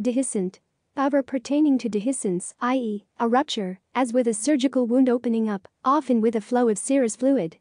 Dehiscent. However pertaining to dehiscence, i.e., a rupture, as with a surgical wound opening up, often with a flow of serous fluid,